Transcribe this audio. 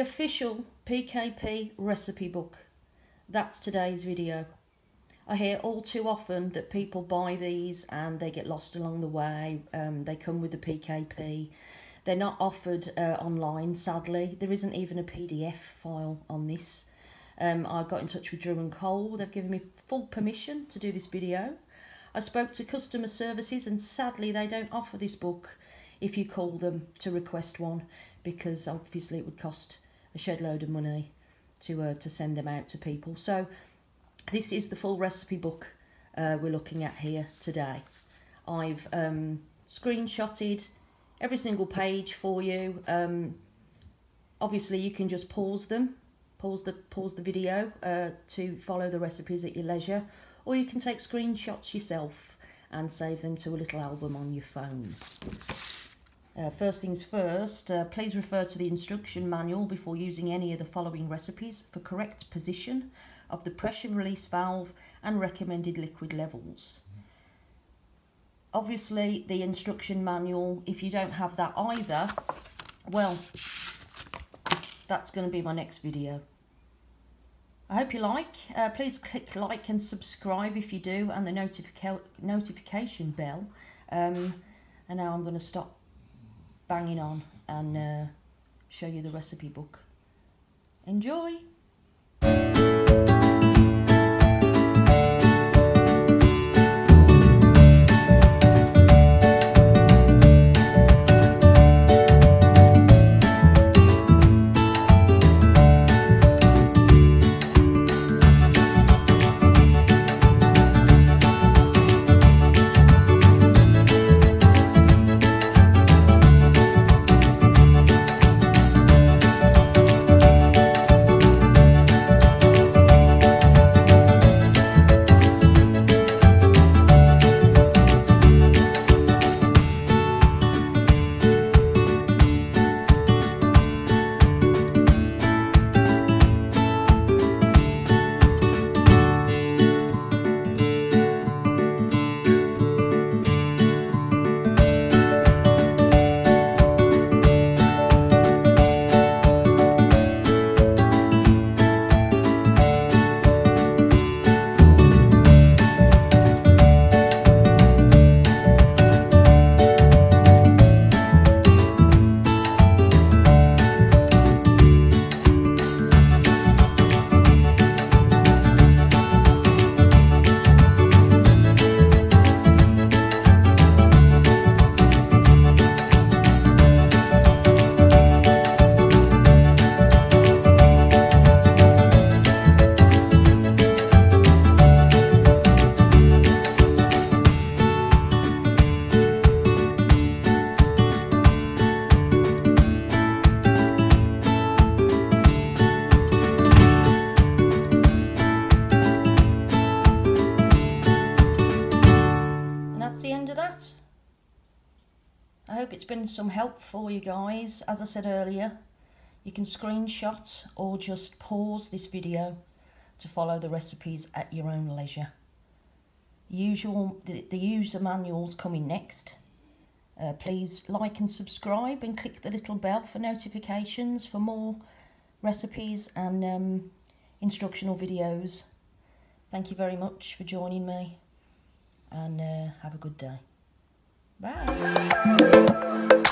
official PKP recipe book. That's today's video. I hear all too often that people buy these and they get lost along the way. Um, they come with the PKP. They're not offered uh, online, sadly. There isn't even a PDF file on this. Um, I got in touch with Drew and Cole. They've given me full permission to do this video. I spoke to customer services and sadly they don't offer this book if you call them to request one because obviously it would cost a shed load of money to uh, to send them out to people. So this is the full recipe book uh, we're looking at here today. I've um, screenshotted every single page for you. Um, obviously you can just pause them, pause the pause the video uh, to follow the recipes at your leisure, or you can take screenshots yourself and save them to a little album on your phone. Uh, first things first, uh, please refer to the instruction manual before using any of the following recipes for correct position of the pressure release valve and recommended liquid levels. Obviously, the instruction manual, if you don't have that either, well, that's going to be my next video. I hope you like. Uh, please click like and subscribe if you do, and the notifica notification bell. Um, and now I'm going to stop banging on and uh, show you the recipe book. Enjoy! Hope it's been some help for you guys. As I said earlier, you can screenshot or just pause this video to follow the recipes at your own leisure. Usual, the, the user manual's coming next. Uh, please like and subscribe and click the little bell for notifications for more recipes and um, instructional videos. Thank you very much for joining me and uh, have a good day. Bye.